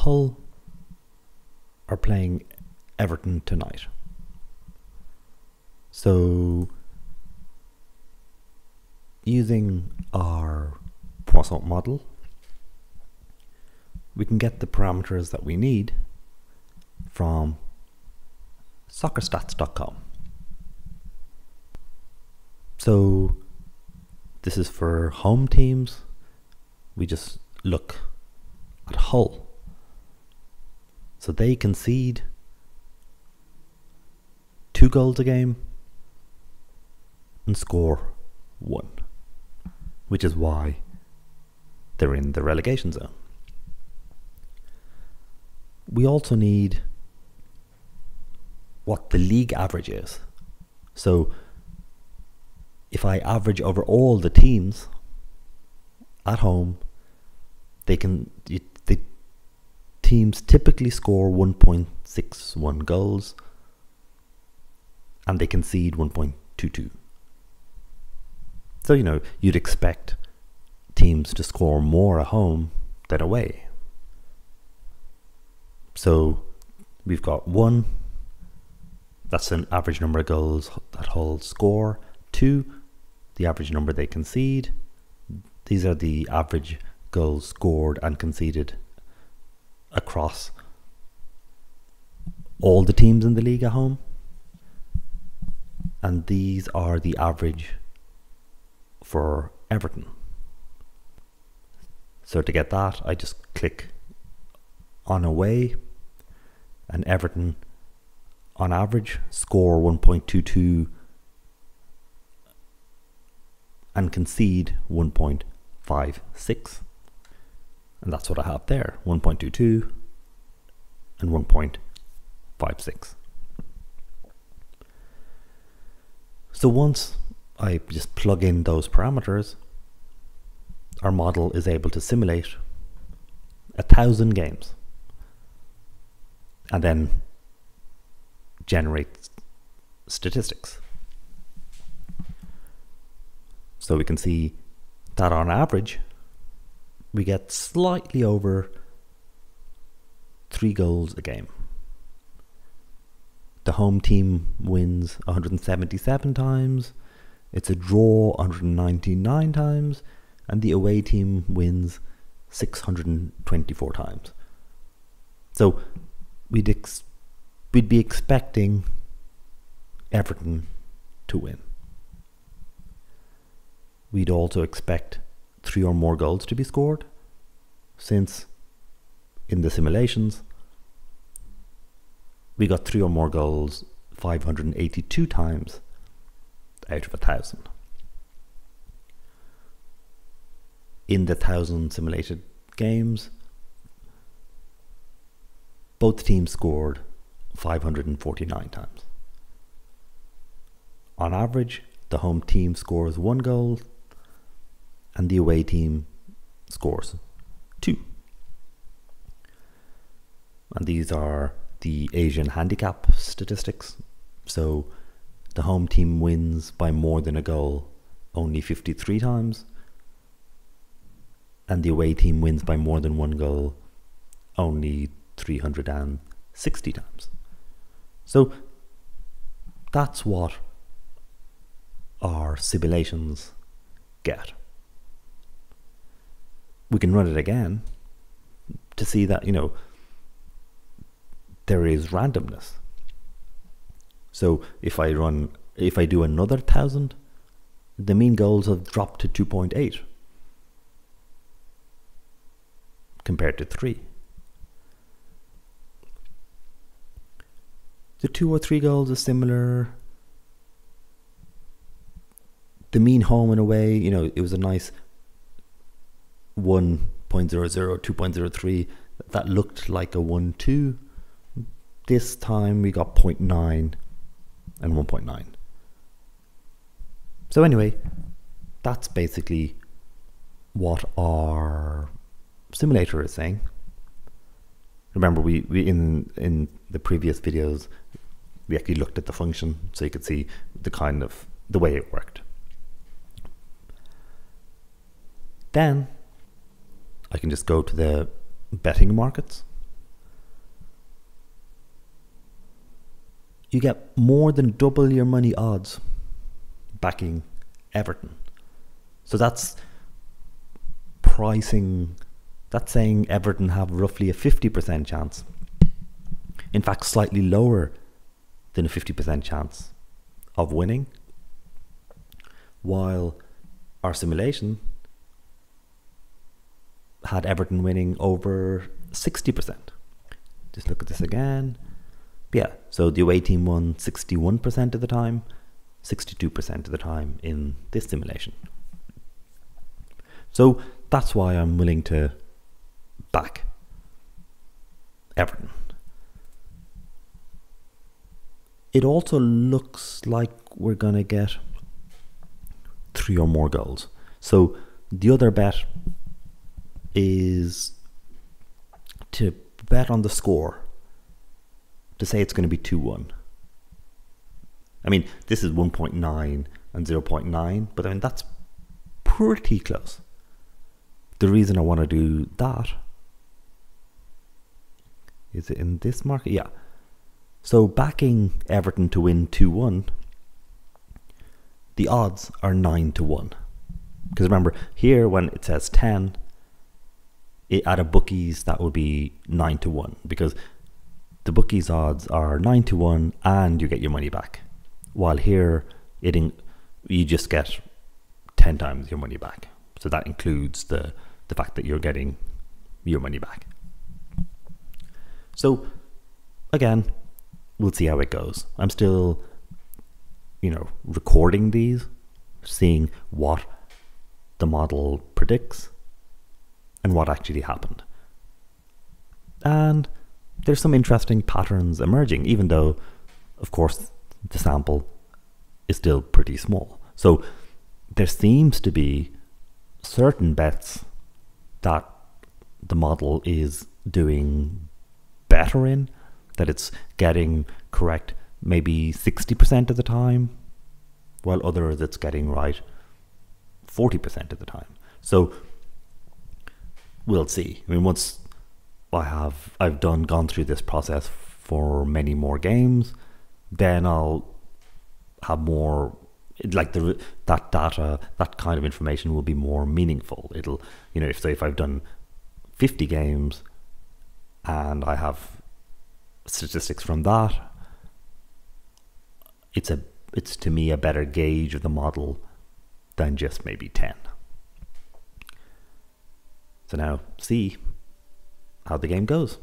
Hull are playing Everton tonight. So, using our Poisson model, we can get the parameters that we need from soccerstats.com. So, this is for home teams. We just look at Hull. So they concede two goals a game and score one, which is why they're in the relegation zone. We also need what the league average is. So if I average over all the teams at home, they can teams typically score 1.61 goals and they concede 1.22. So you know, you'd expect teams to score more at home than away. So we've got one that's an average number of goals that Hull score. Two, the average number they concede. These are the average goals scored and conceded across all the teams in the league at home. And these are the average for Everton. So to get that, I just click on away, and Everton, on average, score 1.22 and concede 1.56. And that's what I have there 1.22 and 1.56. So once I just plug in those parameters, our model is able to simulate a thousand games and then generate statistics. So we can see that on average, we get slightly over three goals a game. The home team wins 177 times, it's a draw 199 times, and the away team wins 624 times. So we'd ex- we'd be expecting Everton to win. We'd also expect three or more goals to be scored, since in the simulations we got three or more goals 582 times out of a thousand. In the thousand simulated games, both teams scored 549 times. On average, the home team scores one goal and the away team scores two. And these are the Asian handicap statistics. So the home team wins by more than a goal only 53 times, and the away team wins by more than one goal only 360 times. So that's what our simulations get. We can run it again to see that, you know, there is randomness. So if I run, if I do another thousand, the mean goals have dropped to 2.8 compared to 3. The two or three goals are similar. The mean home and away, you know, it was a nice 1.00, 2.03. That looked like a 1 2. This time we got 0.9 and 1.9. So, anyway, that's basically what our simulator is saying. Remember, we, we in in the previous videos we actually looked at the function so you could see the kind of the way it worked. Then I can just go to the betting markets. You get more than double your money odds backing Everton. So that's pricing, that's saying Everton have roughly a 50% chance. In fact, slightly lower than a 50% chance of winning. While our simulation had Everton winning over 60%. Just look at this again. Yeah, so the away team won 61% of the time, 62% of the time in this simulation. So that's why I'm willing to back Everton. It also looks like we're going to get three or more goals. So the other bet is to bet on the score to say it's going to be 2 1. I mean, this is 1.9 and 0.9, but I mean, that's pretty close. The reason I want to do that is it in this market? Yeah. So backing Everton to win 2 1, the odds are 9 to 1. Because remember, here when it says 10, it, at a bookies that would be 9 to 1. Because the bookies odds are 9 to 1 and you get your money back. While here, it in, you just get 10 times your money back. So that includes the, the fact that you're getting your money back. So, again, we'll see how it goes. I'm still, you know, recording these, seeing what the model predicts and what actually happened. And there's some interesting patterns emerging, even though, of course, the sample is still pretty small. So there seems to be certain bets that the model is doing better in, that it's getting correct maybe 60% of the time, while others it's getting right 40% of the time. So we'll see. I mean, once I have I've done gone through this process for many more games, then I'll have more like the that data that kind of information will be more meaningful. It'll you know if say if I've done fifty games and I have statistics from that, it's a it's to me a better gauge of the model than just maybe ten. So now see how the game goes.